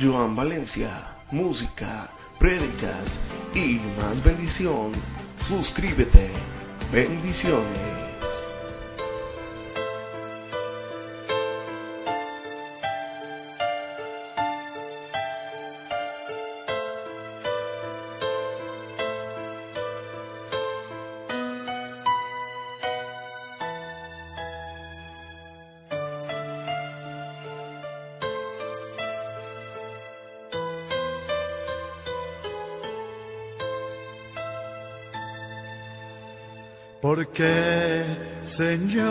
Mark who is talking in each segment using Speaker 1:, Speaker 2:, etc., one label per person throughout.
Speaker 1: Joan Valencia, música, prédicas y más bendición. Suscríbete. Bendiciones.
Speaker 2: Porque, Señor,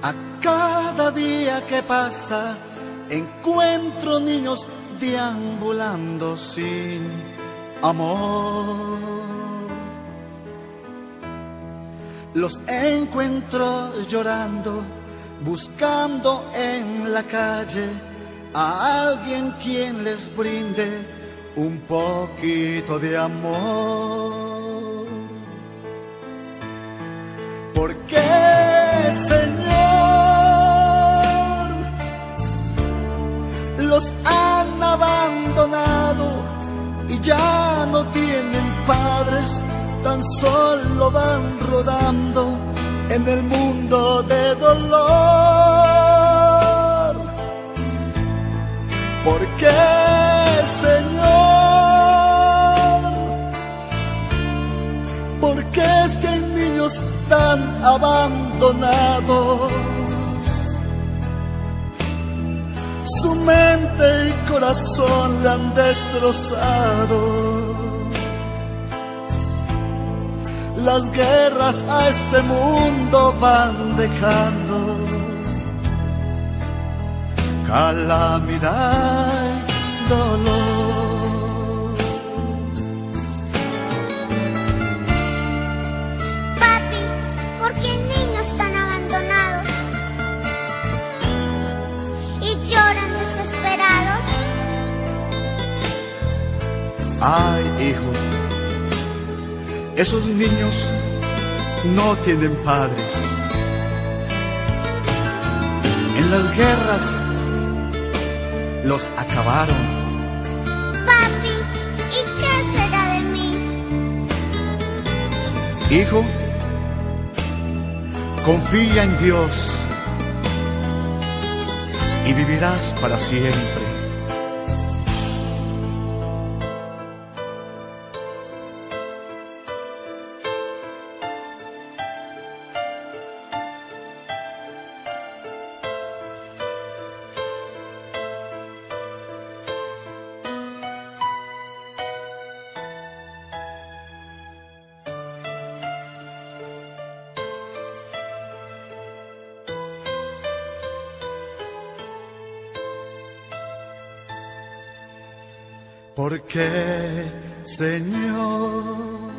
Speaker 2: a cada día que pasa encuentro niños deambulando sin amor. Los encuentro llorando, buscando en la calle a alguien quien les brinde un poquito de amor. Destrozado. Las guerras a este mundo van dejando calamidad dolor. Ay, hijo, esos niños no tienen padres. En las guerras los acabaron.
Speaker 3: Papi, ¿y qué será de mí?
Speaker 2: Hijo, confía en Dios y vivirás para siempre. Porque, Señor,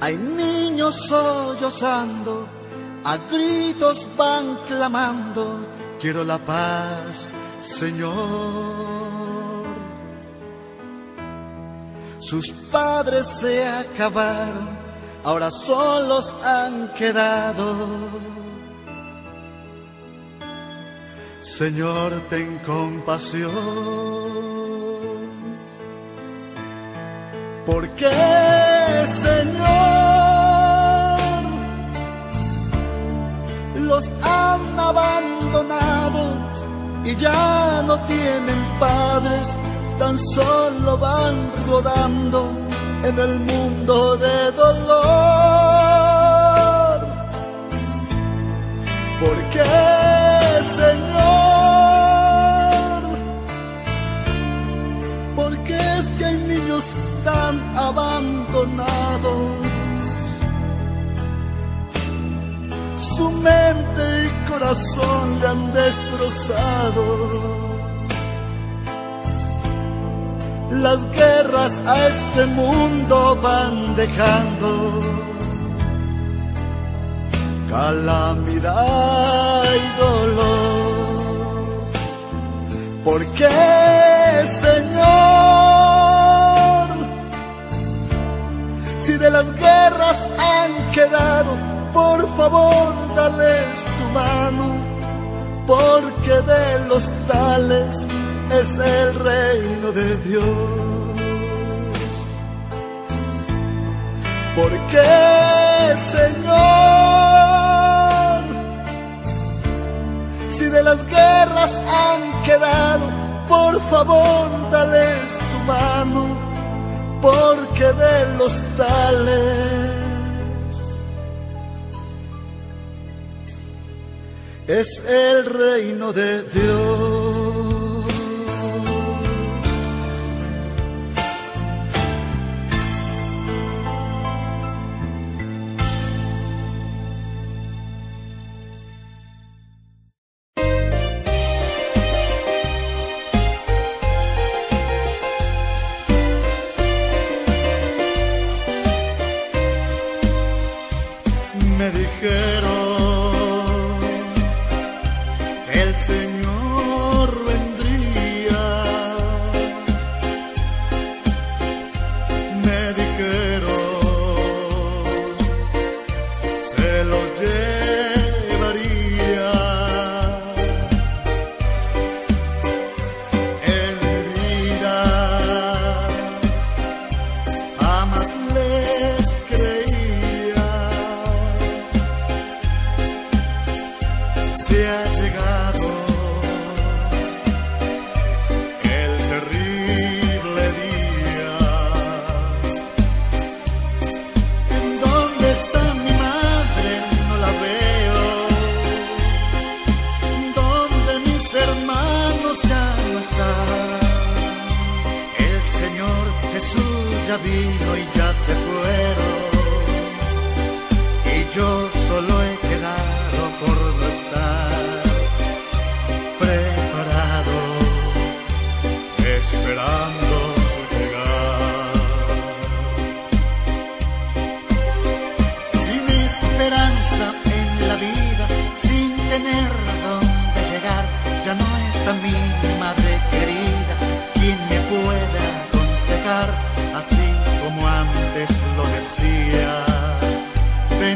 Speaker 2: hay niños sollozando, a gritos van clamando, quiero la paz, Señor. Sus padres se acabaron, ahora solos han quedado. Señor, ten compasión. Porque, Señor, los han abandonado y ya no tienen padres, tan solo van rodando en el mundo de dolor. Porque, abandonados. Su mente y corazón le han destrozado. Las guerras a este mundo van dejando calamidad y dolor. ¿Por qué, Señor? Si de las guerras han quedado, por favor, dales tu mano. porque de los tales es el reino de Dios. Porque, Señor, si de las guerras han quedado, por favor, dales tu mano, porque de los tales es el reino de Dios. me dijeron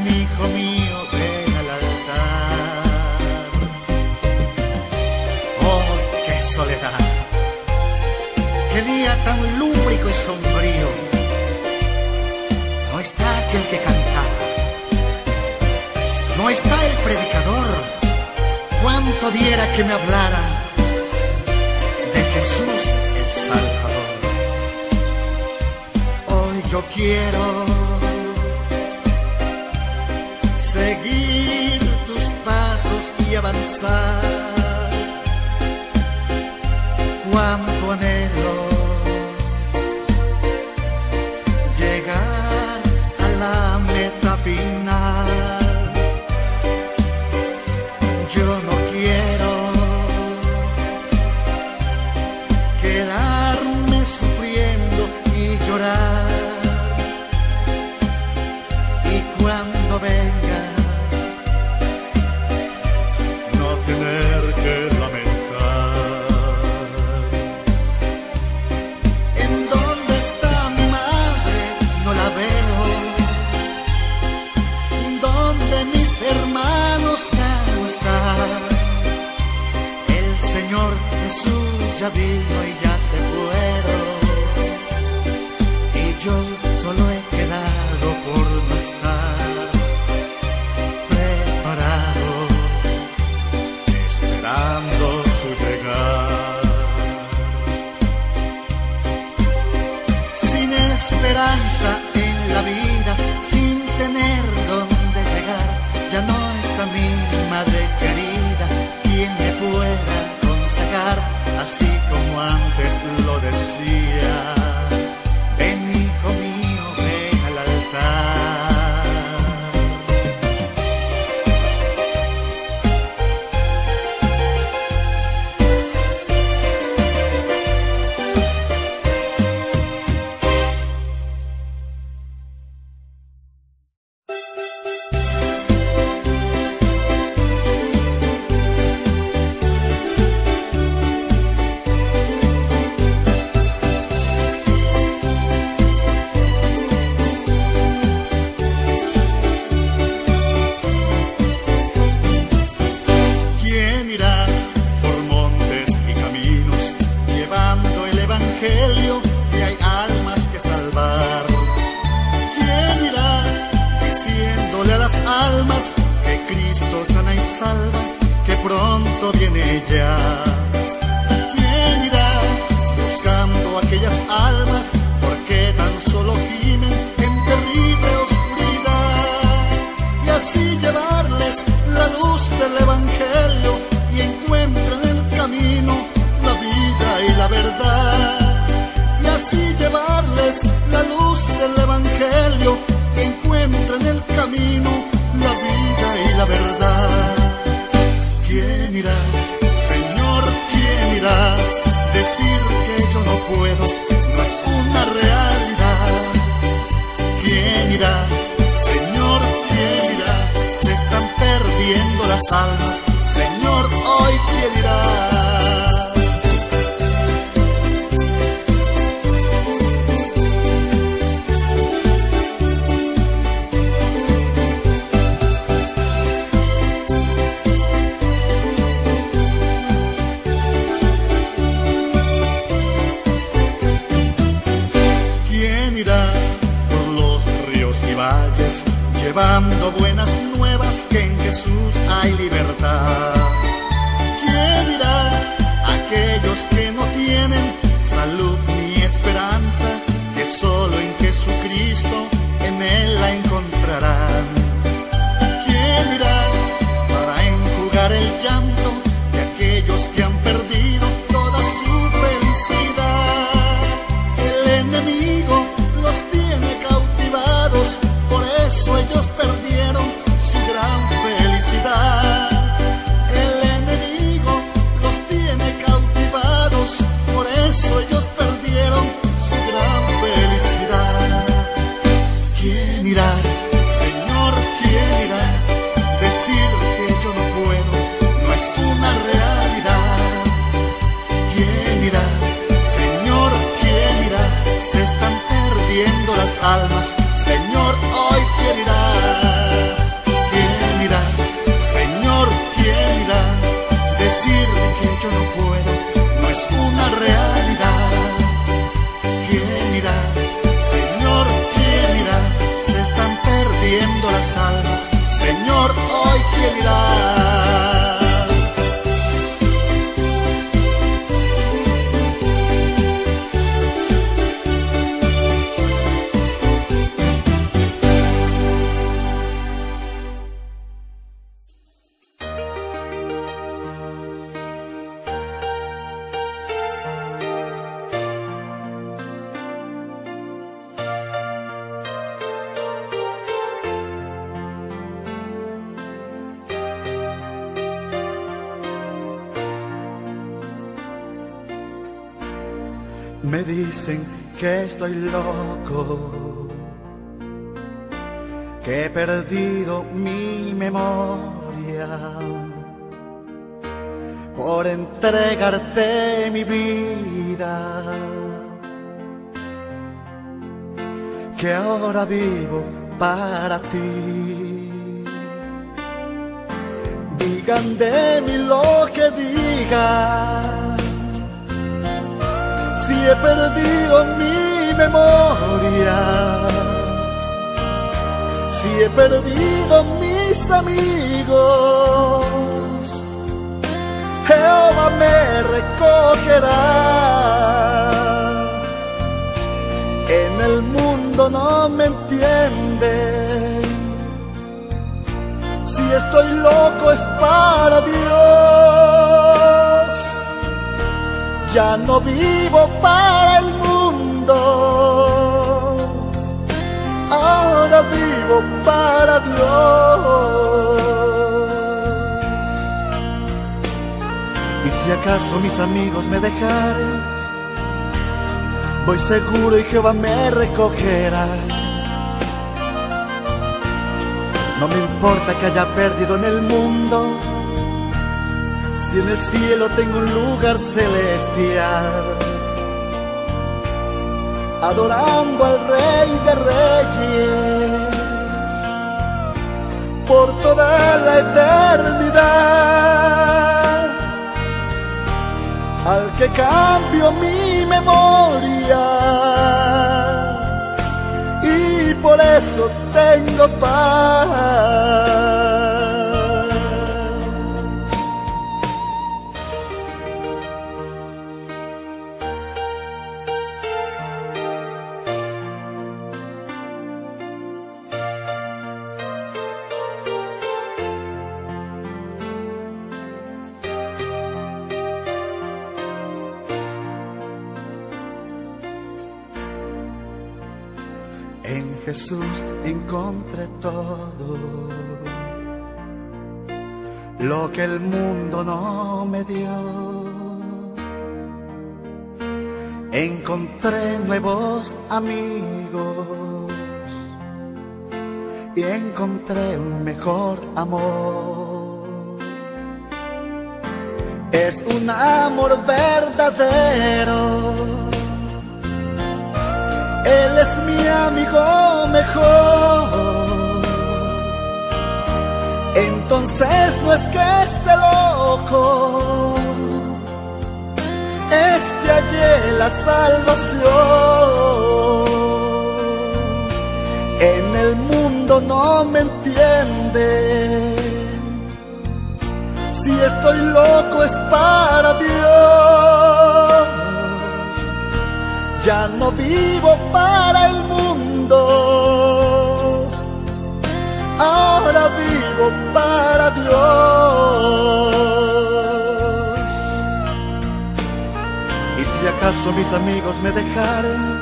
Speaker 2: Hijo mío, ven al altar. Oh, qué soledad, qué día tan lúbrico y sombrío. No está aquel que cantaba, no está el predicador. Cuánto diera que me hablara de Jesús el Salvador. Hoy yo quiero seguir tus pasos y avanzar. Cuánto anhelo así llevarles la luz del Evangelio y encuentren el camino, la vida y la verdad. Y así llevarles la luz del Evangelio y encuentren el camino, la vida y la verdad. ¿Quién irá, Señor, quién irá? Decir que yo no puedo no es una realidad. ¿Quién irá, perdiendo las almas, Señor, hoy quién irá. ¿Quién irá por los ríos y valles llevando buenas que en Jesús hay libertad? ¿Quién irá a aquellos que no tienen salud ni esperanza, que solo en Jesucristo en Él la encontrarán? ¿Quién irá para enjugar el llanto de aquellos que han perdido toda su felicidad? El enemigo los tiene cautivados, por eso ellos perdieron estoy loco, que he perdido mi memoria por entregarte mi vida, que ahora vivo para ti. Digan de mí lo que digan si he perdido mi memoria, si he perdido mis amigos, Jehová me recogerá. En el mundo no me entienden, si estoy loco es para Dios. Ya no vivo para el mundo, ahora vivo para Dios. Y si acaso mis amigos me dejaren, voy seguro y Jehová me recogerá. No me importa que haya perdido en el mundo si en el cielo tengo un lugar celestial, adorando al Rey de Reyes eternidad, al que cambio mi memoria. Y por eso tengo paz lo que el mundo no me dio. Encontré nuevos amigos y encontré un mejor amor. Es un amor verdadero él es mi amigo mejor. Entonces no es que esté loco, es que hallé la salvación. En el mundo no me entienden. Si estoy loco es para Dios ya no vivo para el mundo, ahora para Dios. Y si acaso mis amigos me dejaren,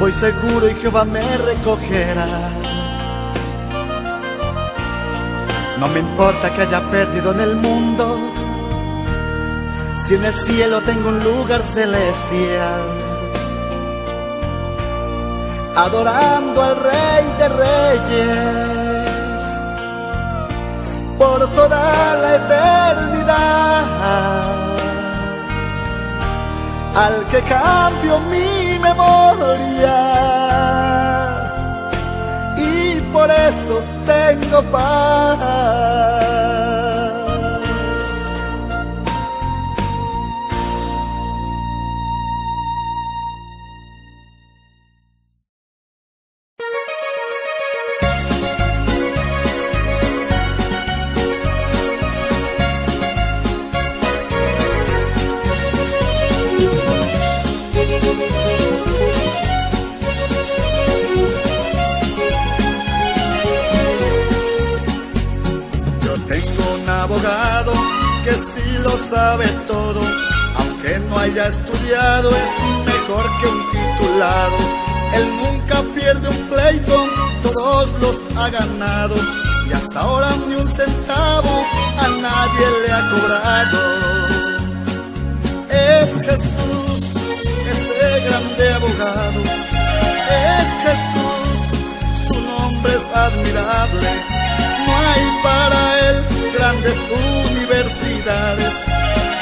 Speaker 2: voy seguro y Jehová me recogerá. No me importa que haya perdido en el mundo si en el cielo tengo un lugar celestial, adorando al Rey de Reyes por toda la eternidad, al que cambio mi memoria y por eso tengo paz. Sabe todo, aunque no haya estudiado, es mejor que un titulado. Él nunca pierde un pleito, todos los ha ganado, y hasta ahora ni un centavo a nadie le ha cobrado. Es Jesús, ese grande abogado, es Jesús, su nombre es admirable, no hay para él grandes universidades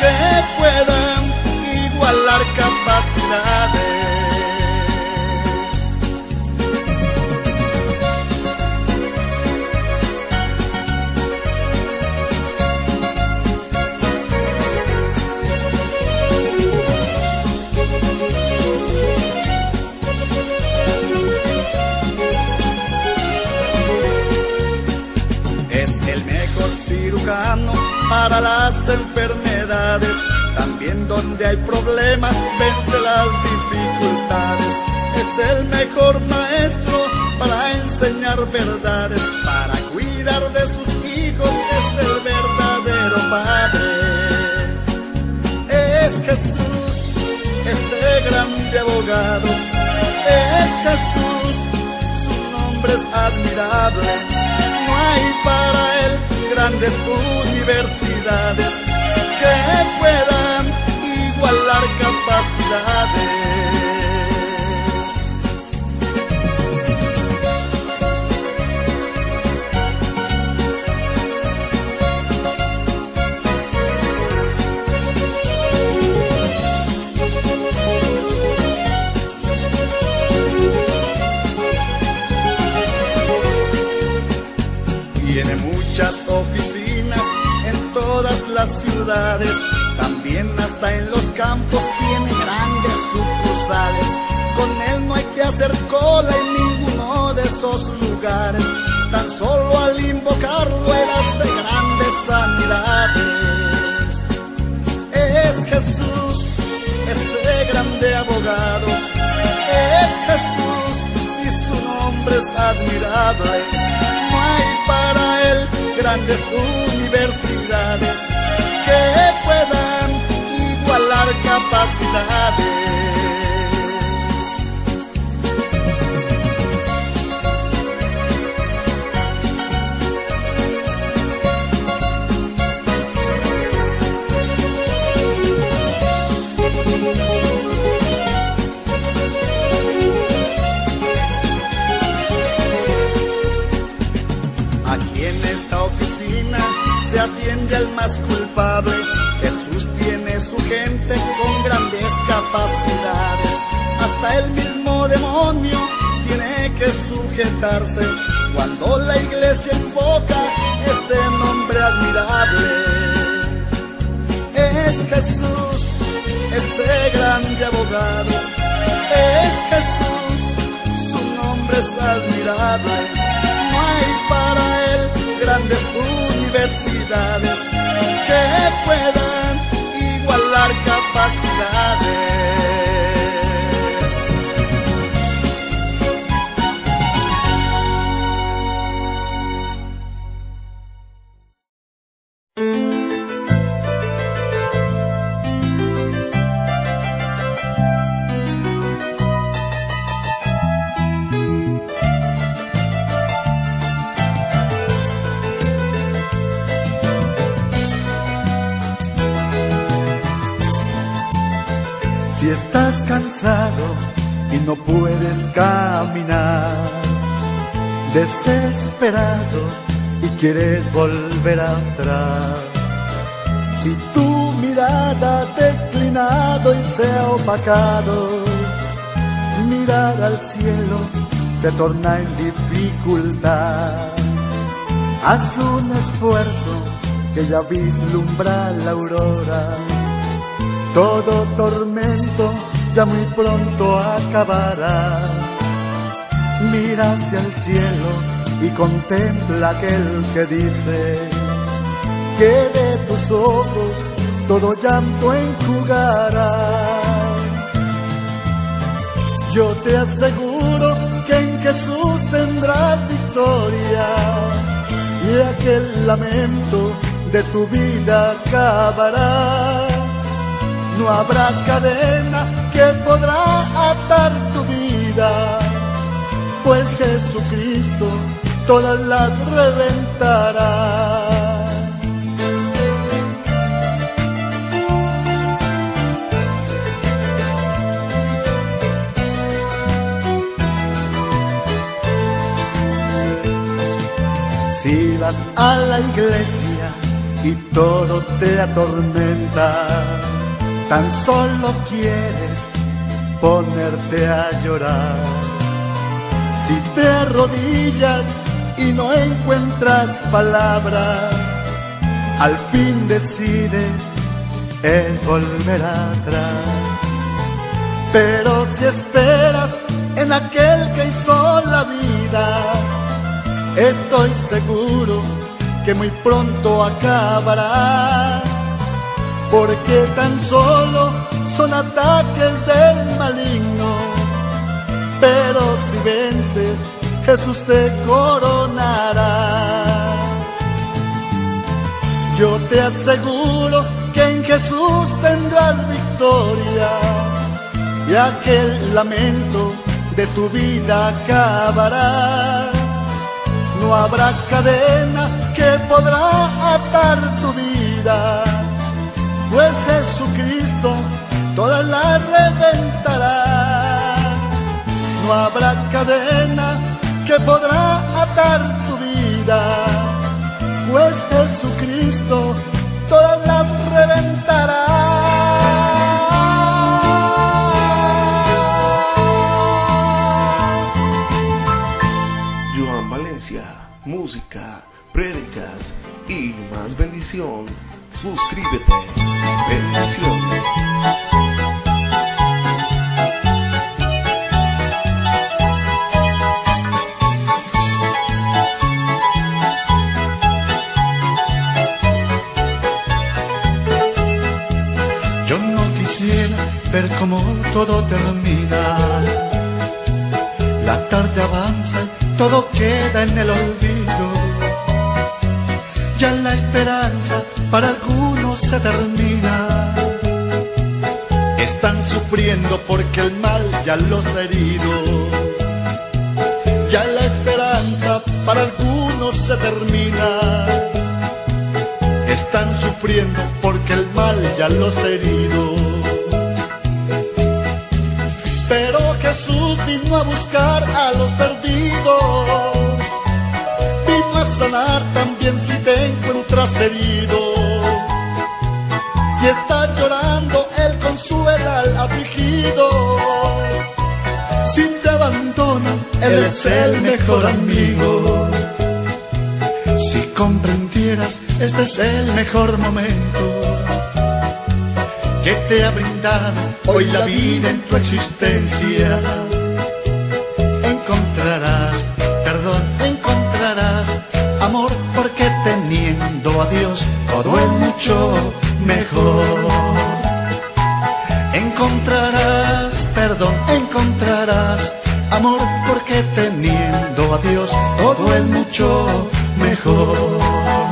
Speaker 2: que puedan igualar capacidades. Para las enfermedades. También donde hay problemas vence las dificultades. Es el mejor maestro para enseñar verdades, para cuidar de sus hijos. Es el verdadero padre. Es Jesús, ese grande abogado. Es Jesús, su nombre es admirable. Universidades que puedan igualar capacidades. Ciudades, también hasta en los campos tiene grandes sucursales. Con él no hay que hacer cola en ninguno de esos lugares, tan solo al invocarlo él hace grandes sanidades. Es Jesús, ese grande abogado, es Jesús y su nombre es admirable. Grandes universidades que puedan igualar capacidades. Culpable. Jesús tiene su gente con grandes capacidades. Hasta el mismo demonio tiene que sujetarse cuando la iglesia invoca ese nombre admirable. Es Jesús, ese grande abogado. Es Jesús, su nombre es admirable. No hay para él grandes universidades que puedan igualar capacidades. No puedes caminar, desesperado y quieres volver atrás. Si tu mirada ha declinado y se ha opacado, mirar al cielo se torna en dificultad. Haz un esfuerzo que ya vislumbra la aurora todo tormento ya muy pronto acabará. Mira hacia el cielo y contempla aquel que dice que de tus ojos todo llanto enjugará. Yo te aseguro que en Jesús tendrás victoria y aquel lamento de tu vida acabará no habrá cadena que podrá atar tu vida, pues Jesucristo todas las reventará. Si vas a la iglesia y todo te atormenta, tan solo quieres ponerte a llorar. Si te arrodillas y no encuentras palabras, al fin decides el volver atrás. Pero si esperas en aquel que hizo la vida, estoy seguro que muy pronto acabará porque tan solo son ataques del maligno. Pero si vences, Jesús te coronará. Yo te aseguro que en Jesús tendrás victoria y aquel lamento de tu vida acabará. No habrá cadena que podrá atar tu vida pues Jesucristo todas las reventará. No habrá cadena que podrá atar tu vida, pues Jesucristo todas las reventará.
Speaker 1: Música, prédicas y más bendición. Suscríbete. Bendiciones.
Speaker 2: Ver cómo todo termina. La tarde avanza y todo queda en el olvido. Ya la esperanza para algunos se termina. Están sufriendo porque el mal ya los ha herido. Ya la esperanza para algunos se termina. Están sufriendo porque el mal ya los ha herido. Jesús vino a buscar a los perdidos. Vino a sanar también si te encuentras herido. Si estás llorando, Él consuela al afligido. Si te abandonan, Él es el mejor amigo. Si comprendieras, este es el mejor momento que te ha brindado hoy la vida en tu existencia. Encontrarás perdón, encontrarás amor, porque teniendo a Dios todo es mucho mejor. Encontrarás perdón, encontrarás amor, porque teniendo a Dios todo es mucho mejor.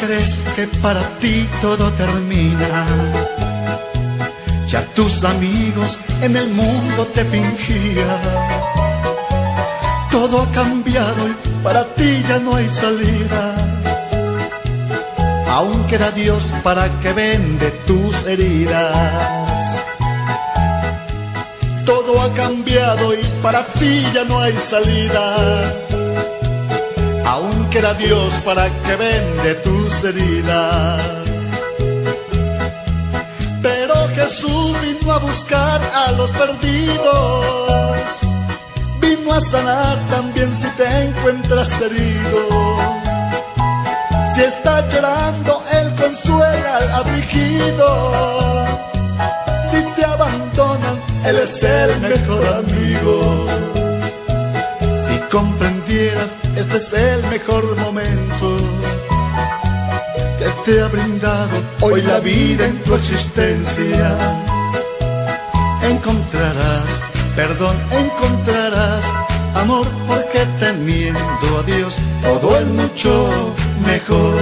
Speaker 2: Crees que para ti todo termina. Ya tus amigos en el mundo te fingían. Todo ha cambiado y para ti ya no hay salida. Aún queda Dios para que vende tus heridas. Todo ha cambiado y para ti ya no hay salida aún queda Dios para que vende tus heridas. Pero Jesús vino a buscar a los perdidos, vino a sanar también si te encuentras herido. Si estás llorando, Él consuela al afligido. Si te abandonan, Él es el mejor amigo. Si comprendieras es el mejor momento que te ha brindado hoy la vida en tu existencia. Encontrarás perdón, encontrarás amor, porque teniendo a Dios todo es mucho mejor.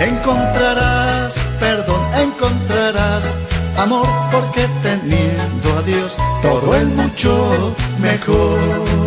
Speaker 2: Encontrarás perdón, encontrarás amor, porque teniendo a Dios todo es mucho mejor.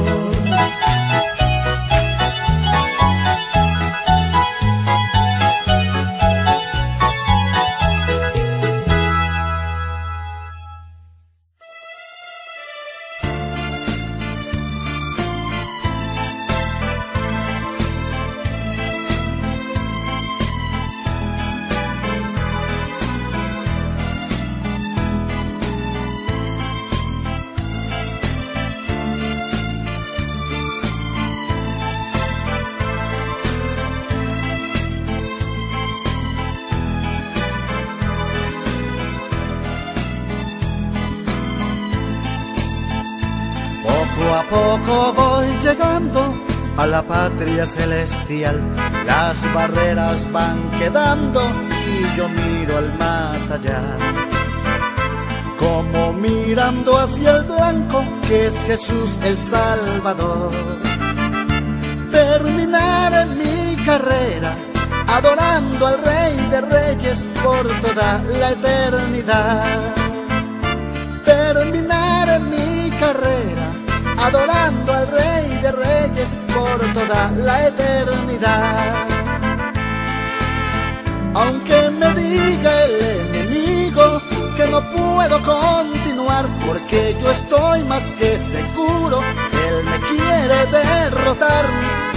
Speaker 4: Celestial. Las barreras van quedando y yo miro al más allá. Como mirando hacia el blanco que es Jesús el Salvador. Terminaré mi carrera adorando al Rey de Reyes por toda la eternidad. Terminaré mi carrera adorando al Rey de Reyes por toda la eternidad. Aunque me diga el enemigo que no puedo continuar, porque yo estoy más que seguro que él me quiere derrotar.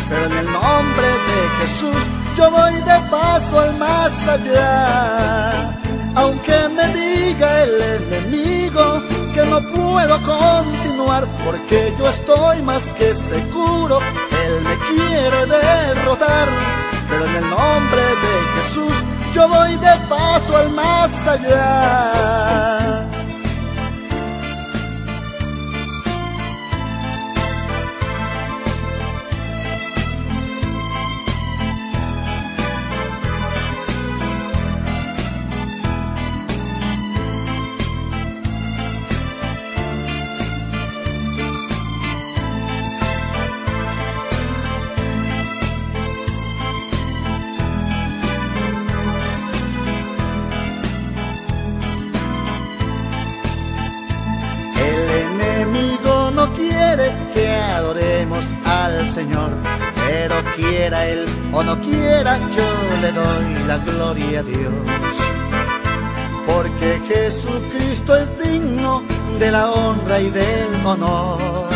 Speaker 4: Pero en el nombre de Jesús yo voy de paso al más allá. Aunque me diga el enemigo que no puedo continuar porque yo estoy más que seguro quiere derrotar pero en el nombre de Jesús yo voy de paso al más allá
Speaker 2: quiera Él o no quiera, yo le doy la gloria a Dios. Porque Jesucristo es digno de la honra y del honor.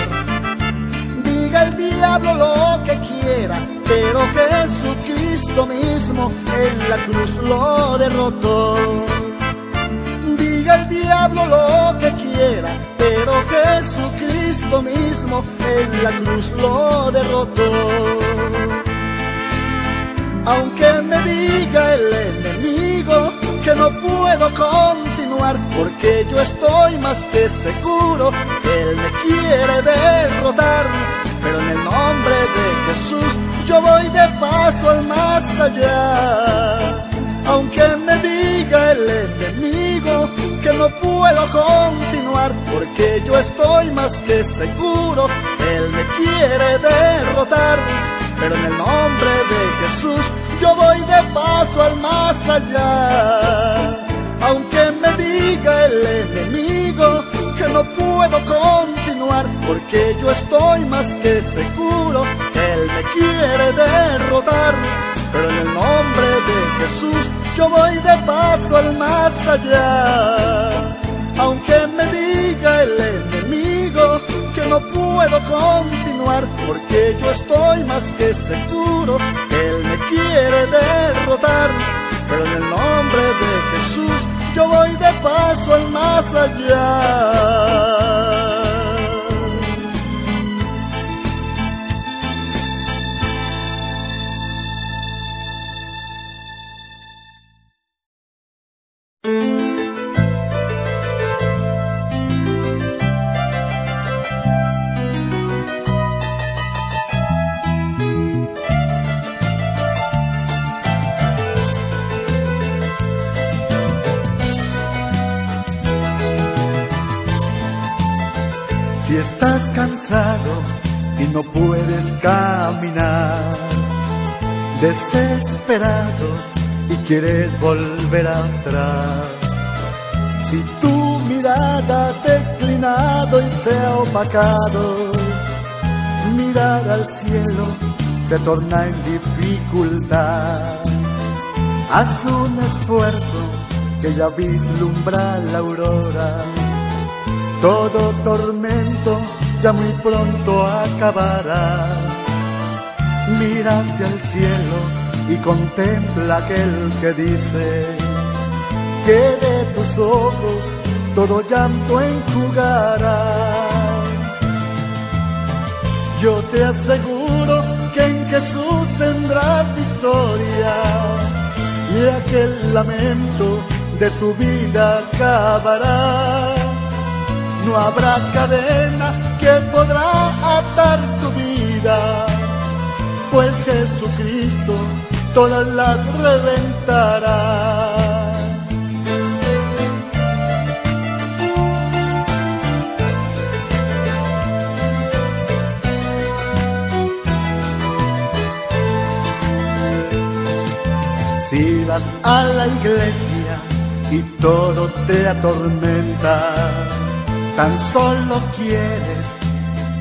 Speaker 2: Diga el diablo lo que quiera, pero Jesucristo mismo en la cruz lo derrotó. Diga el diablo lo que quiera, pero Jesucristo mismo en la cruz lo derrotó. Aunque me diga el enemigo que no puedo continuar, porque yo estoy más que seguro que él me quiere derrotar. Pero en el nombre de Jesús yo voy de paso al más allá. Aunque me diga el enemigo que no puedo continuar, porque yo estoy más que seguro Él me quiere derrotar. Pero en el nombre de Jesús yo voy de paso al más allá. Aunque me diga el enemigo que no puedo continuar, porque yo estoy más que seguro que Él me quiere derrotar. Pero en el nombre de Jesús yo voy de paso al más allá. Aunque me diga el enemigo que no puedo continuar, porque yo estoy más que seguro que Él me quiere derrotar. Pero en el nombre de Jesús yo voy de paso al más allá. Cansado y no puedes caminar, desesperado y quieres volver atrás. Si tu mirada ha declinado y se ha opacado, mirar al cielo se torna en dificultad. Haz un esfuerzo que ya vislumbra la aurora todo tormento ya muy pronto acabará. Mira hacia el cielo y contempla aquel que dice que de tus ojos todo llanto enjugará. Yo te aseguro que en Jesús tendrás victoria y aquel lamento de tu vida acabará no habrá cadena que podrá atar tu vida, pues Jesucristo todas las reventará. Si vas a la iglesia y todo te atormenta, tan solo quieres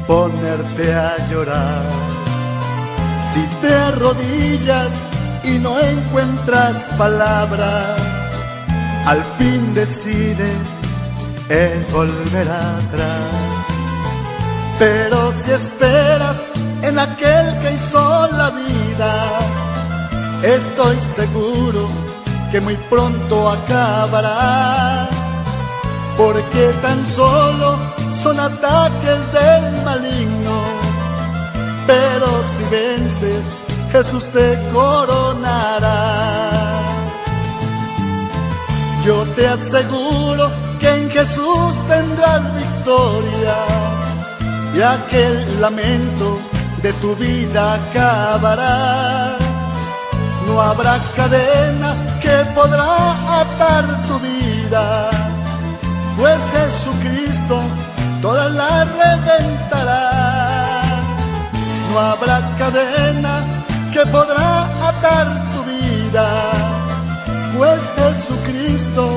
Speaker 2: ponerte a llorar. Si te arrodillas y no encuentras palabras, al fin decides en volver atrás. Pero si esperas en aquel que hizo la vida, estoy seguro que muy pronto acabará porque tan solo son ataques del maligno. Pero si vences, Jesús te coronará. Yo te aseguro que en Jesús tendrás victoria y aquel lamento de tu vida acabará. No habrá cadena que podrá atar tu vida pues Jesucristo todas las reventará. No habrá cadena que podrá atar tu vida, pues Jesucristo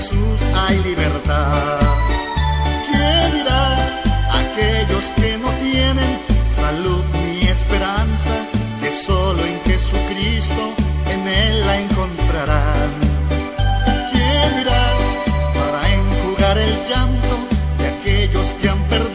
Speaker 2: Jesús hay libertad. Quién dirá aquellos que no tienen salud ni esperanza? Que solo en Jesucristo en Él la encontrarán. ¿Quién dirá para enjugar el llanto de aquellos que han perdido?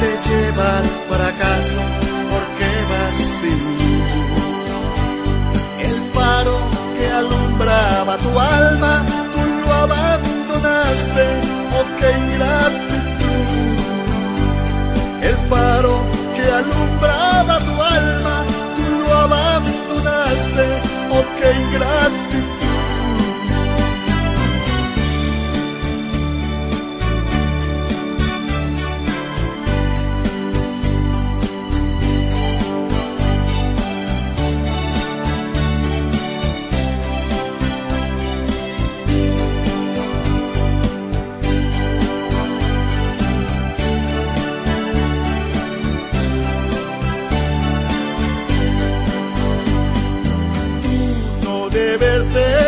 Speaker 2: Te lleva al fracaso porque vas sin luz. El faro que alumbraba tu alma, tú lo abandonaste, oh qué ingratitud. El faro que alumbraba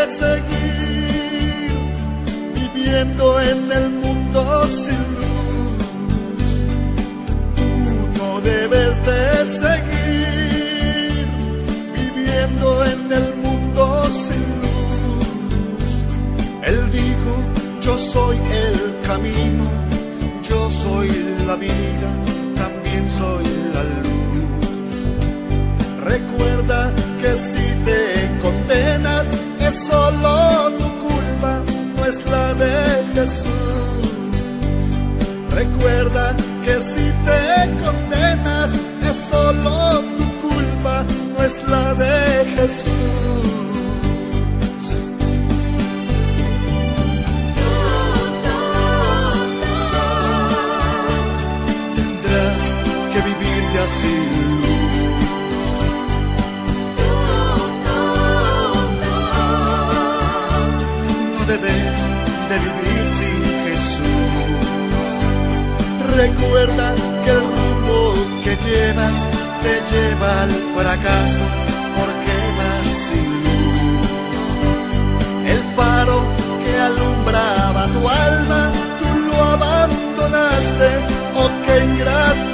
Speaker 2: seguir viviendo en el mundo sin luz. Tú no debes de seguir viviendo en el mundo sin luz. Él dijo, yo soy el camino, yo soy la vida, también soy la luz. Recuerda que si te condenas es solo tu culpa, no es la de Jesús. Recuerda que si te condenas es solo tu culpa, no es la de Jesús. Tendrás que vivir ya sin de vivir sin Jesús. Recuerda que el rumbo que llevas te lleva al fracaso porque vas sin luz. El faro que alumbraba tu alma, tú lo abandonaste, oh qué ingratitud.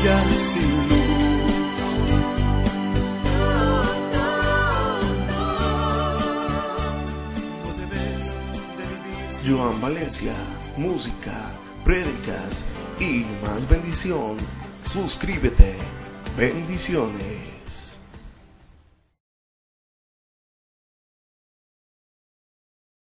Speaker 2: Villa sin luz.
Speaker 1: Joan Valencia, música, prédicas y más bendición. Suscríbete. Bendiciones.